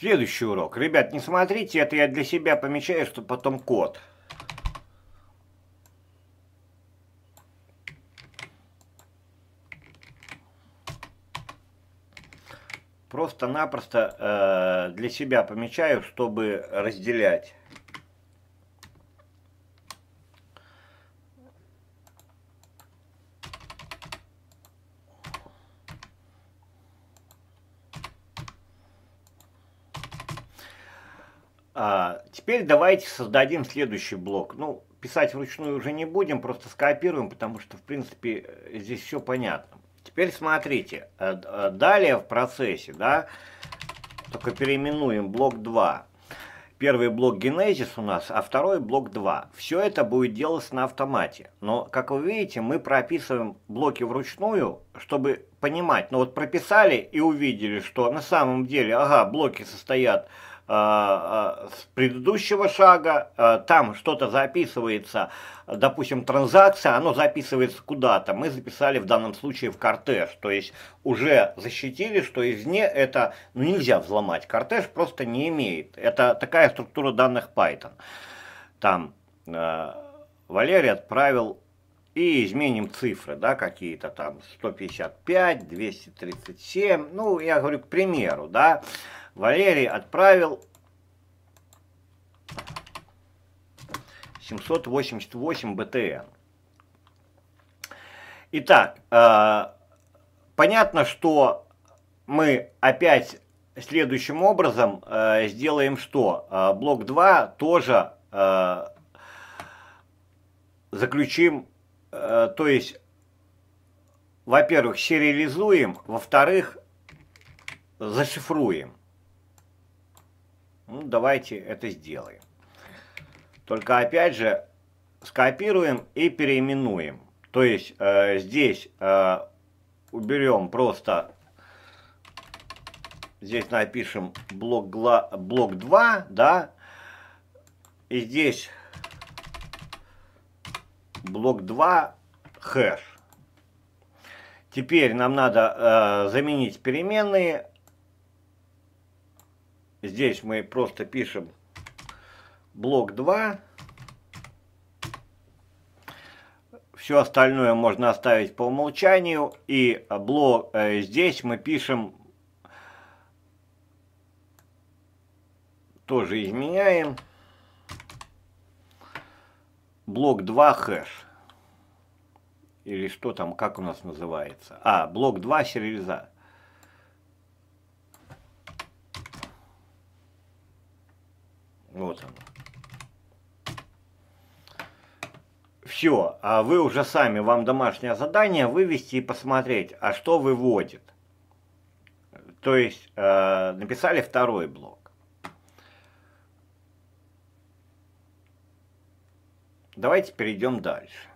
Следующий урок. Ребят, не смотрите, это я для себя помечаю, что потом код. Просто-напросто э, для себя помечаю, чтобы разделять. А, теперь давайте создадим следующий блок. Ну, писать вручную уже не будем, просто скопируем, потому что, в принципе, здесь все понятно. Теперь смотрите, э, э, далее в процессе, да, только переименуем блок 2. Первый блок генезис у нас, а второй блок 2. Все это будет делаться на автомате. Но, как вы видите, мы прописываем блоки вручную, чтобы понимать. Ну, вот прописали и увидели, что на самом деле, ага, блоки состоят Э, с предыдущего шага, э, там что-то записывается, допустим, транзакция, оно записывается куда-то. Мы записали в данном случае в кортеж, то есть уже защитили, что из не это ну, нельзя взломать. Кортеж просто не имеет. Это такая структура данных Python. Там э, Валерий отправил и изменим цифры, да, какие-то там 155, 237, ну, я говорю, к примеру, да, Валерий отправил 788 БТН. Итак, э, понятно, что мы опять следующим образом э, сделаем что? Э, блок 2 тоже заключим, то есть, во-первых, сериализуем, во-вторых, зашифруем. Ну, давайте это сделаем. Только опять же скопируем и переименуем. То есть э, здесь э, уберем просто, здесь напишем блок, блок 2, да, и здесь блок 2 хэш. Теперь нам надо э, заменить переменные Здесь мы просто пишем блок 2. Все остальное можно оставить по умолчанию. И блок, э, здесь мы пишем, тоже изменяем, блок 2 хэш. Или что там, как у нас называется? А, блок 2 сериализация. Вот оно. Все, а вы уже сами, вам домашнее задание вывести и посмотреть, а что выводит. То есть э, написали второй блок. Давайте перейдем дальше.